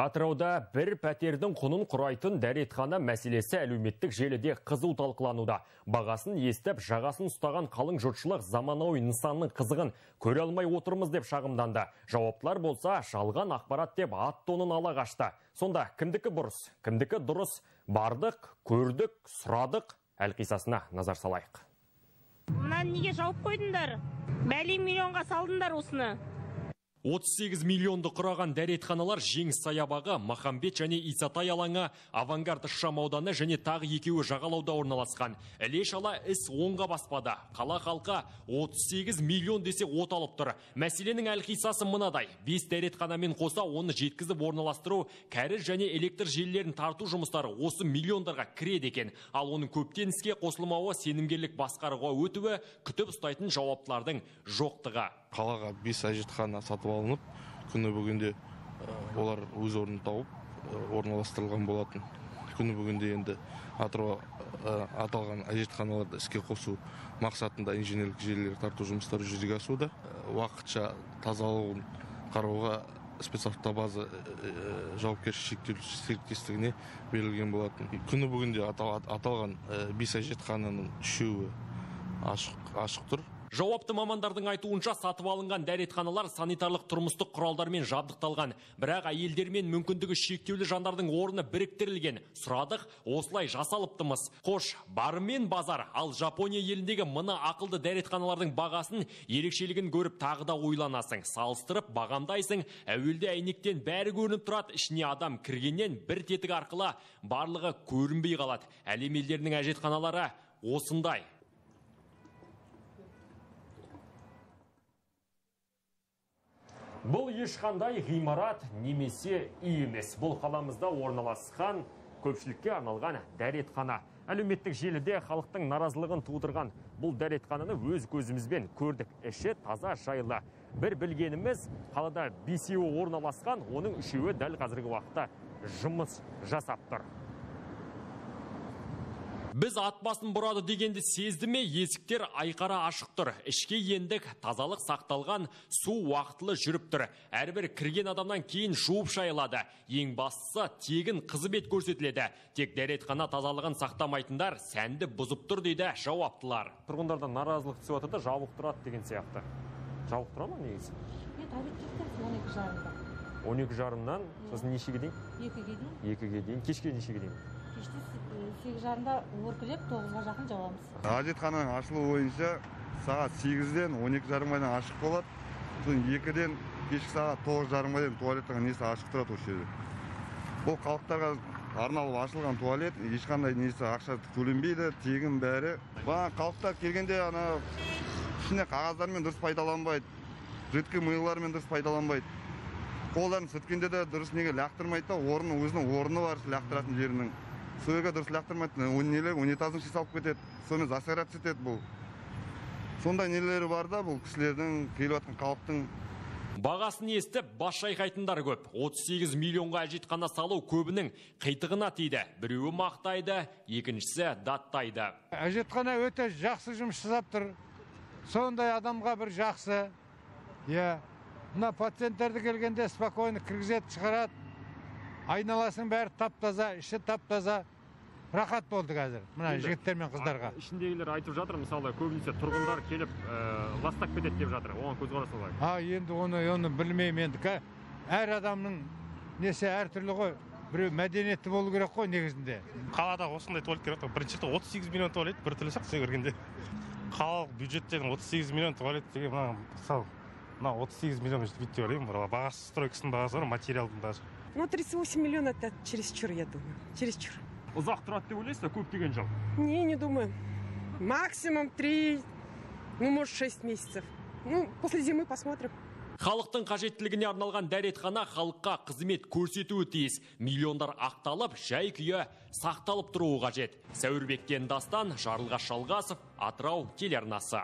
Атырауда бір пәтердің құнын құрайтын дәретхана мәселесі әлеуметтік желіде қызу талқылануда. Бағасын естіп, жағасын ұстаған қалың жұртшылық заманауи нысанның қызығын көре алмай отырмыз деп шағымданды. Жауаптылар болса, жалған ақпарат деп ат тонын ала қашты. Сонда кімдікі бұрыс, кімдікі дұрыс, бардық, көрдік, сұрадық, әлқисасына назар салайық. Мынаны неге жауып қойдыңдар? Бәле миллионға салдыңдар осыны. 38 миллионды құраған дәретханалар Жеңіс саябағы, Махамбет және Исатай алаңы, Авангард шам ауданы және тағы екеуі жағалауда орналасқан. Іле шала іс оңға баспады. Қала халқы 38 миллион десе от алып тұр. Мәселенің әлқисасы мынадай. 5 дәретханамен қоса оны жеткізіп орналастыру, кәріз және электр желілерін тарту жұмыстары осы миллиондарға кіреді екен. Ал оның көптен іске қосылмауы сенімгерлік басқаруға өтуі күтіп ұстайтын жауаптылардың жоқтығы қалаға бес әжетхана сатып алынып күні бүгінде олар өз орнын тауып орналастырылған болатын. Күні бүгінде енді атырау аталған әжетханаларды іске қосу мақсатында инженерлік желілер тарту жұмыстары жүзеге асуда. Уақытша тазалығын қарауға спецавтобаза жауапкершілігі шектеулі серіктестігіне берілген болатын. Күні бүгінде аталған бес әжетхананың үшеуі ашық, ашық тұр. Жауапты мамандардың айтуынша сатып алынған дәретханалар санитарлық тұрмыстық құралдармен жабдықталған. Бірақ әйелдер мен мүмкіндігі шектеулі жандардың орны біріктірілген. Сұрадық, осылай жасалыптымыз. Қош, барымен базар, ал Жапония еліндегі мына ақылды дәретханалардың бағасын ерекшелігін көріп тағы да ойланасың. Салыстырып, бағамдайсың, әуелде әйнектен бәрі көрініп тұрады, ішіне адам кіргеннен бір тетік арқылы барлығы көрінбей қалады. Әлем елдерінің әжетханалары осындай. Бұл ешқандай ғимарат немесе үй емес. Бұл қаламызда орналасқан көпшілікке арналған дәретхана. Әлеуметтік желіде халықтың наразылығын тудырған бұл дәретхананы өз көзімізбен көрдік. Іші таза жайлы. Бір білгеніміз қалада бесеуі орналасқан, оның үшеуі дәл қазіргі уақытта жұмыс жасап тұр біз ат басын бұрады дегенді сезді ме есіктер айқара ашық тұр. Ішке ендік тазалық сақталған су уақытылы жүріп тұр. Әрбір кірген адамнан кейін жуып шайылады. Ең бастысы тегін қызмет көрсетіледі. Тек дәретхана тазалығын сақтамайтындар сәнді бұзып тұр дейді жауаптылар. Тұрғындардан наразылық түсіп жатыр да жабық тұрады деген сияқты. Жабық тұра ма негізі? Он екі жарымнан сосын нешеге дейін? Екіге дейін. Екіге дейін. Кешке нешеге дейін? Кеште сегіз жарымда өркілеп тоғызға жақын жабамыз. Әжетхананың ашылуы бойынша сағат сегізден он екі жарымға дейін ашық болады. Сосын екіден кешкі сағат тоғыз жарымға дейін туалеттің несі ашық тұрады осы жерде. Бұл халықтарға арналып ашылған туалет ешқандай несі ақша төленбейді тегін бәрі. Бағана халықтар келгенде ана ішіне қағаздармен дұрыс пайдаланбайды жидкий мылылармен дұрыс пайдаланбайды. Қолдарын сүрткенде де дұрыс неге лақтырмайды да орны өзінің орны бар лақтыратын жерінің. Сол жерге дұрыс лақтырмайды. Нелер унитаздың ішіне салып кетеді. Сонымен засораться етеді бұл. Сондай нелері бар да бұл кісілердің келіп жатқан халықтың бағасын естіп бас шайқайтындар көп. 38 миллионға әжетхана салу көбінің қитығына тиді. Біреуі мақтайды екіншісі даттайды. Әжетхана өте жақсы жұмыс жасап тұр. Сондай адамға бір жақсы. Иә. Мына пациенттерді келгенде спокойно кіргізеді шығарады. Айналасының бәрі тап таза іші тап таза рахат болды қазір мына жігіттер мен қыздарға. ішіндегілер айтып жатыр мысалы көбінесе тұрғындар келіп ластап кетеді деп жатыр. Оған көзқарас қалай а енді оны оны білмеймін енді әр адамның несі әртүрлі ғой. Біреу мәдениетті болу керек қой негізінде. Қалада осындай туалет керек бірінші рет отыз сегіз миллион туалет біртүрлі сияқты көргенде. Қалалық бюджеттен отыз сегіз миллион туалет деген мына мысалы мына отыз сегіз миллион бүйтіп деп ойлаймын бағасы стройкасының бағасы бар материалдың даже ну тридцать восемь миллион это чересчур я думаю. Чересчур. Ұзақ тұрады деп ойлайсыз ба көп деген жыл? Не не думаю. Максимум три ну может шесть месяцев. Ну после зимы посмотрим. Халықтың қажеттілігіне арналған дәретхана халыққа қызмет көрсетуі тиіс. Миллиондар ақталып жай күйі сақталып тұруы қажет. Сәуірбектен дастан жарылғас жалғасов атырау телеарнасы.